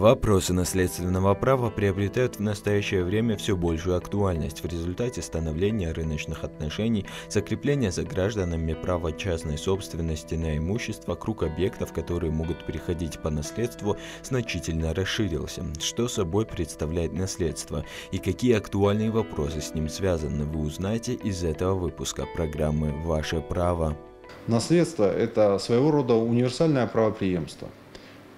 Вопросы наследственного права приобретают в настоящее время все большую актуальность в результате становления рыночных отношений, закрепления за гражданами права частной собственности на имущество, круг объектов, которые могут переходить по наследству, значительно расширился. Что собой представляет наследство и какие актуальные вопросы с ним связаны, вы узнаете из этого выпуска программы «Ваше право». Наследство – это своего рода универсальное правоприемство.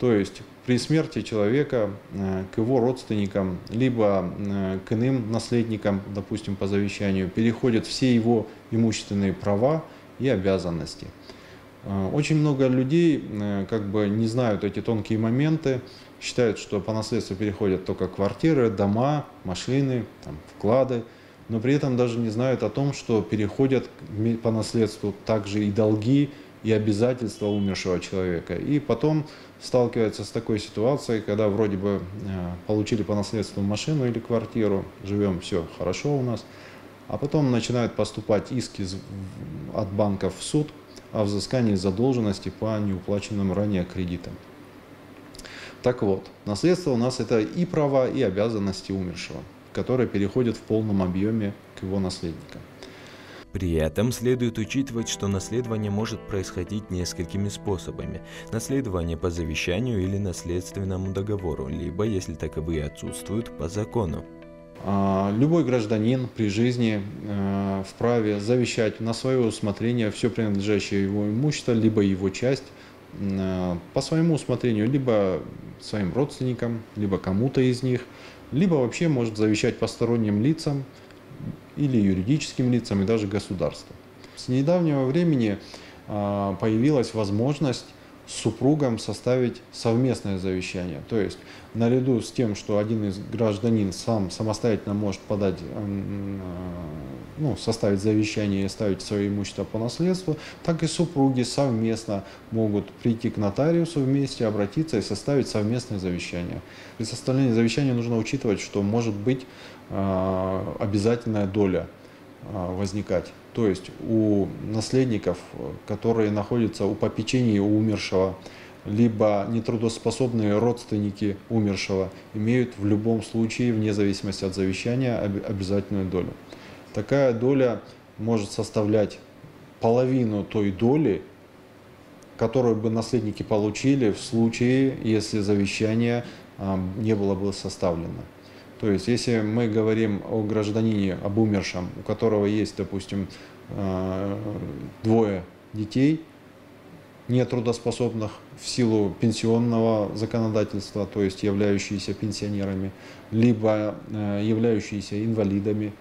То есть при смерти человека э, к его родственникам, либо э, к иным наследникам, допустим, по завещанию, переходят все его имущественные права и обязанности. Э, очень много людей как бы не знают эти тонкие моменты, считают, что по наследству переходят только квартиры, дома, машины, там, вклады, но при этом даже не знают о том, что переходят по наследству также и долги, и обязательства умершего человека. И потом сталкивается с такой ситуацией, когда вроде бы э, получили по наследству машину или квартиру, живем, все хорошо у нас, а потом начинают поступать иски от банков в суд о взыскании задолженности по неуплаченным ранее кредитам. Так вот, наследство у нас это и права, и обязанности умершего, которые переходят в полном объеме к его наследникам. При этом следует учитывать, что наследование может происходить несколькими способами. Наследование по завещанию или наследственному договору, либо, если таковые отсутствуют, по закону. А, любой гражданин при жизни э, вправе завещать на свое усмотрение все принадлежащее его имущество, либо его часть э, по своему усмотрению, либо своим родственникам, либо кому-то из них, либо вообще может завещать посторонним лицам, или юридическим лицам, и даже государству. С недавнего времени а, появилась возможность супругам составить совместное завещание. То есть наряду с тем, что один из гражданин сам самостоятельно может подать, а, ну, составить завещание и оставить свое имущество по наследству, так и супруги совместно могут прийти к нотариусу вместе, обратиться и составить совместное завещание. При составлении завещания нужно учитывать, что может быть а, обязательная доля возникать. То есть у наследников, которые находятся у попечения умершего, либо нетрудоспособные родственники умершего, имеют в любом случае, вне зависимости от завещания, обязательную долю. Такая доля может составлять половину той доли, которую бы наследники получили в случае, если завещание а, не было бы составлено. То есть, если мы говорим о гражданине, об умершем, у которого есть, допустим, э, двое детей, нетрудоспособных в силу пенсионного законодательства, то есть являющиеся пенсионерами, либо э, являющиеся инвалидами,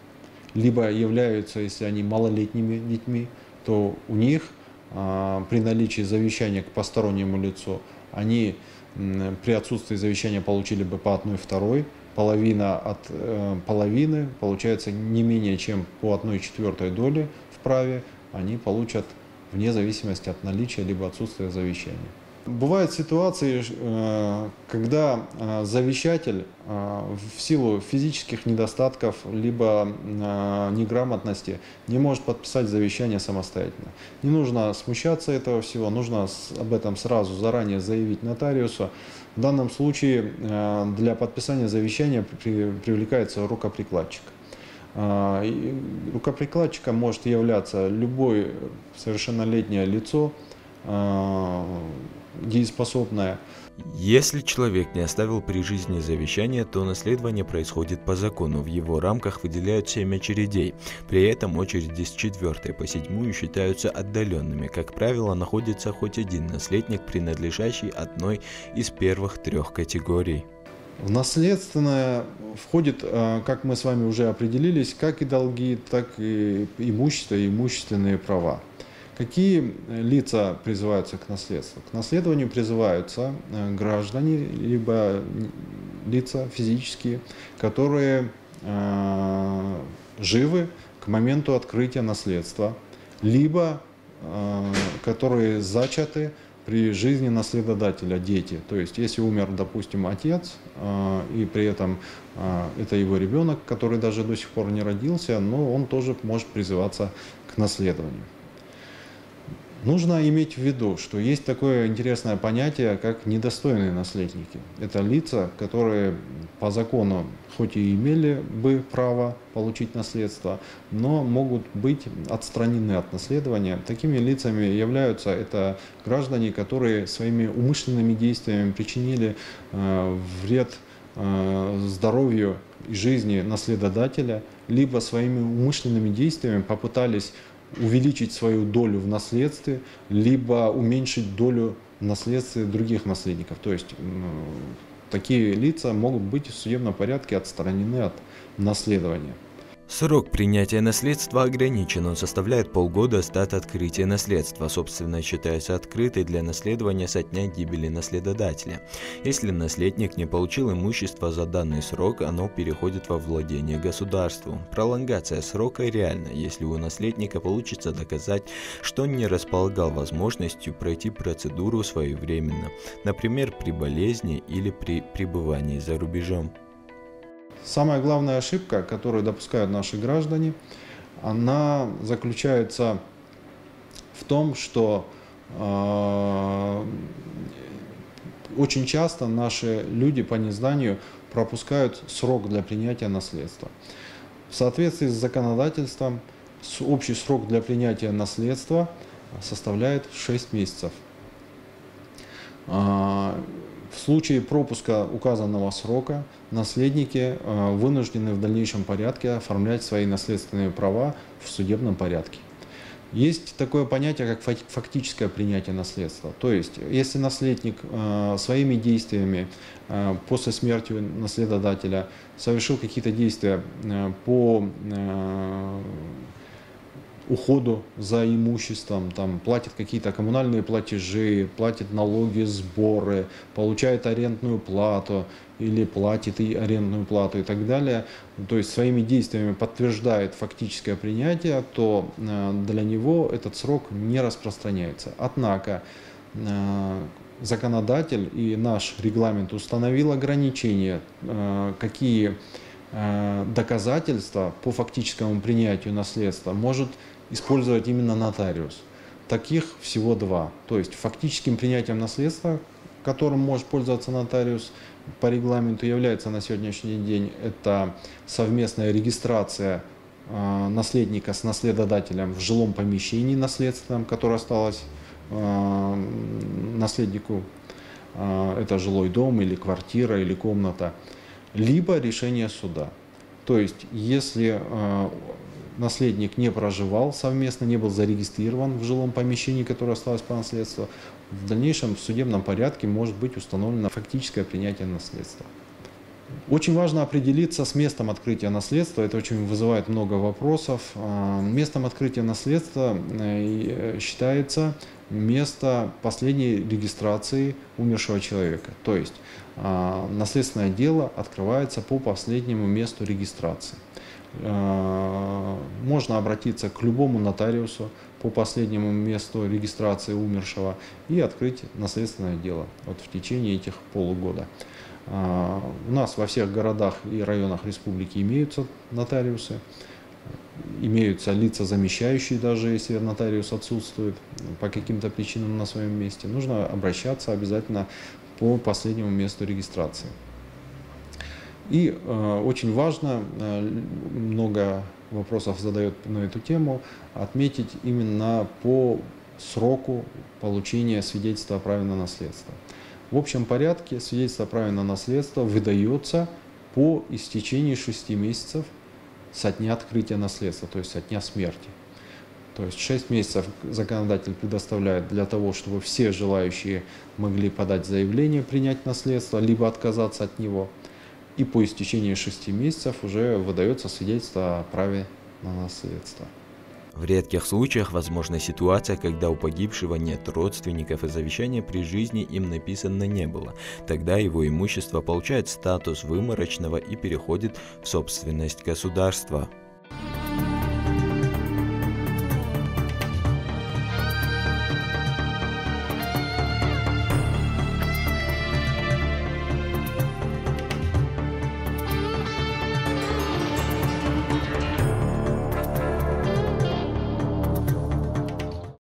либо являются, если они малолетними детьми, то у них э, при наличии завещания к постороннему лицу, они при отсутствии завещания получили бы по одной второй, половина от э, половины, получается не менее чем по одной четвертой доли в праве, они получат вне зависимости от наличия либо отсутствия завещания. Бывают ситуации, э, когда э, завещатель э, в силу физических недостатков либо неграмотности не может подписать завещание самостоятельно. Не нужно смущаться этого всего, нужно об этом сразу заранее заявить нотариусу. В данном случае для подписания завещания привлекается рукоприкладчик. Рукоприкладчиком может являться любое совершеннолетнее лицо, дееспособная. Если человек не оставил при жизни завещание, то наследование происходит по закону. В его рамках выделяют 7 очередей. При этом очереди с 4 по 7 считаются отдаленными. Как правило, находится хоть один наследник, принадлежащий одной из первых трех категорий. В наследственное входит, э, как мы с вами уже определились, как и долги, так и имущество и имущественные права. Какие э, лица призываются к наследству? К наследованию призываются э, граждане, либо лица физические, которые э, живы к моменту открытия наследства, либо которые зачаты при жизни наследодателя, дети. То есть, если умер, допустим, отец, и при этом это его ребенок, который даже до сих пор не родился, но он тоже может призываться к наследованию. Нужно иметь в виду, что есть такое интересное понятие, как недостойные наследники. Это лица, которые по закону хоть и имели бы право получить наследство, но могут быть отстранены от наследования. Такими лицами являются это граждане, которые своими умышленными действиями причинили э, вред э, здоровью и жизни наследодателя, либо своими умышленными действиями попытались увеличить свою долю в наследстве, либо уменьшить долю в наследстве других наследников. То есть такие лица могут быть в судебном порядке отстранены от наследования. Срок принятия наследства ограничен, он составляет полгода с даты открытия наследства, собственно считается открытой для наследования со дня гибели наследодателя. Если наследник не получил имущество за данный срок, оно переходит во владение государству. Пролонгация срока реальна, если у наследника получится доказать, что он не располагал возможностью пройти процедуру своевременно, например, при болезни или при пребывании за рубежом. Самая главная ошибка, которую допускают наши граждане, она заключается в том, что э, очень часто наши люди по незнанию пропускают срок для принятия наследства. В соответствии с законодательством общий срок для принятия наследства составляет 6 месяцев. В случае пропуска указанного срока наследники э, вынуждены в дальнейшем порядке оформлять свои наследственные права в судебном порядке. Есть такое понятие, как фактическое принятие наследства. То есть, если наследник э, своими действиями э, после смерти наследодателя совершил какие-то действия по уходу за имуществом, там, платит какие-то коммунальные платежи, платит налоги, сборы, получает арендную плату или платит и арендную плату и так далее, то есть своими действиями подтверждает фактическое принятие, то э, для него этот срок не распространяется. Однако э, законодатель и наш регламент установил ограничения, э, какие доказательства по фактическому принятию наследства может использовать именно нотариус. Таких всего два. То есть фактическим принятием наследства, которым может пользоваться нотариус по регламенту, является на сегодняшний день это совместная регистрация э, наследника с наследодателем в жилом помещении наследственном, которое осталось э, наследнику. Э, это жилой дом или квартира или комната. Либо решение суда. То есть, если наследник не проживал совместно, не был зарегистрирован в жилом помещении, которое осталось по наследству, в дальнейшем в судебном порядке может быть установлено фактическое принятие наследства. Очень важно определиться с местом открытия наследства. Это очень вызывает много вопросов. А, местом открытия наследства э, считается место последней регистрации умершего человека. То есть а, наследственное дело открывается по последнему месту регистрации. Э, можно обратиться к любому нотариусу по последнему месту регистрации умершего и открыть наследственное дело вот в течение этих полугода. Э, у нас во всех городах и районах республики имеются нотариусы, имеются лица замещающие, даже если нотариус отсутствует по каким-то причинам на своем месте. Нужно обращаться обязательно по последнему месту регистрации. И э, очень важно, э, много вопросов задает на эту тему, отметить именно по сроку получения свидетельства о праве на наследство. В общем порядке свидетельство о праве на наследство выдается по истечении 6 месяцев со дня открытия наследства, то есть от дня смерти. То есть 6 месяцев законодатель предоставляет для того, чтобы все желающие могли подать заявление, принять наследство, либо отказаться от него – и по истечении шести месяцев уже выдается свидетельство о праве на наследство. В редких случаях возможна ситуация, когда у погибшего нет родственников и завещания при жизни им написано не было. Тогда его имущество получает статус выморочного и переходит в собственность государства.